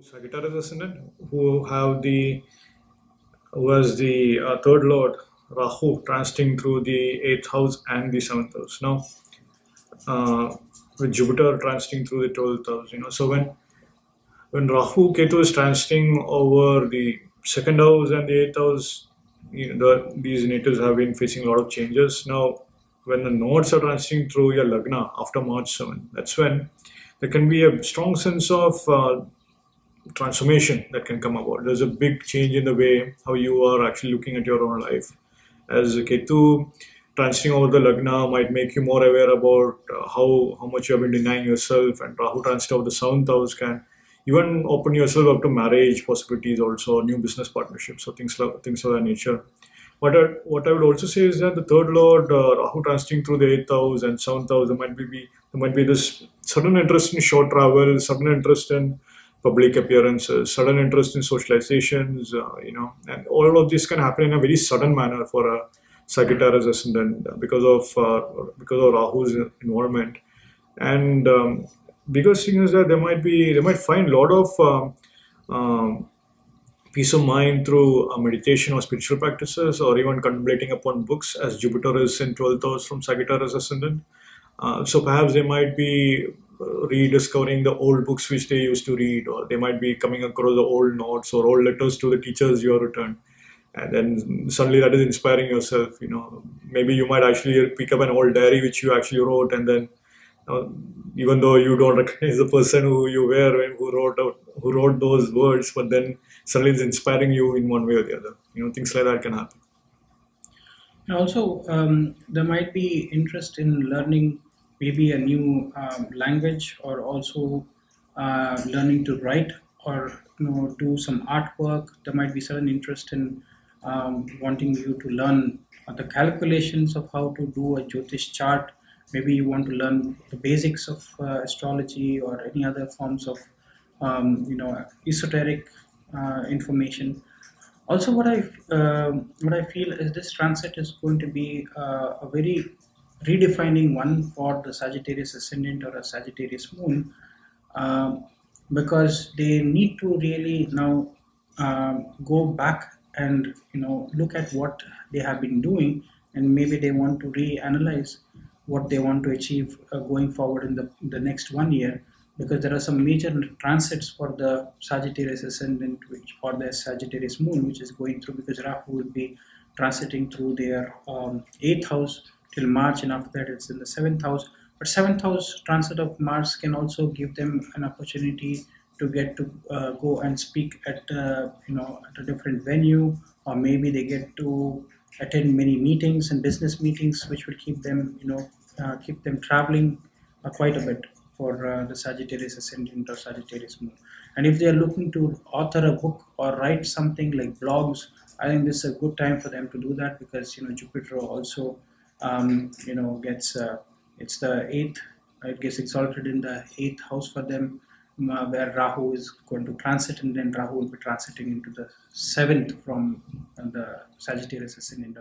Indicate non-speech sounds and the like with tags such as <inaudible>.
Sagittarius ascendant, who have the was the uh, third lord Rahu transiting through the eighth house and the seventh house. Now, uh, with Jupiter transiting through the twelfth house, you know, so when when Rahu Ketu is transiting over the second house and the eighth house, you know, the, these natives have been facing a lot of changes. Now, when the nodes are transiting through your lagna after March 7, that's when there can be a strong sense of uh, transformation that can come about. There's a big change in the way how you are actually looking at your own life. As Ketu transiting over the Lagna might make you more aware about uh, how, how much you have been denying yourself, and Rahu transiting over the seventh house can even open yourself up to marriage possibilities, also new business partnerships, so things like things of that nature. What I, what I would also say is that the third lord uh, Rahu transiting through the eighth house and seventh house, there might be there might be this sudden interest in short travel, sudden interest in public appearances, sudden interest in socializations, uh, you know, and all of this can happen in a very sudden manner for a Sagittarius ascendant because of uh, because of Rahu's involvement, and um, because thing is that they might be they might find a lot of um, um, peace of mind through uh, meditation or spiritual practices, or even contemplating upon books, as Jupiter is in twelfth house from Sagittarius ascendant. Uh, so perhaps they might be rediscovering the old books which they used to read, or they might be coming across the old notes or old letters to the teachers you have returned. And then suddenly that is inspiring yourself. You know, maybe you might actually pick up an old diary which you actually wrote, and then uh, even though you don't <laughs> recognize the person who you were who wrote out, who wrote those words, but then suddenly it's inspiring you in one way or the other. You know, things like that can happen. And also, um, there might be interest in learning maybe a new um, language or also uh, learning to write or you know do some artwork there might be certain interest in um, wanting you to learn the calculations of how to do a jyotish chart. Maybe you want to learn the basics of uh, astrology or any other forms of um, you know esoteric uh, information. Also what i uh, what i feel is this transit is going to be uh, a very redefining one for the Sagittarius ascendant or a Sagittarius moon um, because they need to really now um, go back and you know look at what they have been doing and maybe they want to reanalyze what they want to achieve uh, going forward in the, the next one year because there are some major transits for the Sagittarius ascendant which or the Sagittarius moon which is going through because Rahu will be transiting through their um, eighth house till March and after that it's in the seventh house but seventh house transit of Mars can also give them an opportunity to get to uh, go and speak at uh, you know at a different venue or maybe they get to attend many meetings and business meetings which will keep them you know uh, keep them traveling uh, quite a bit for uh, the Sagittarius ascendant or Sagittarius moon. And if they are looking to author a book or write something like blogs I think this is a good time for them to do that because you know Jupiter also um, you know gets uh, it's the eighth it gets exalted in the eighth house for them where Rahu is going to transit and then Rahu will be transiting into the seventh from uh, the Sagittarius in ascendant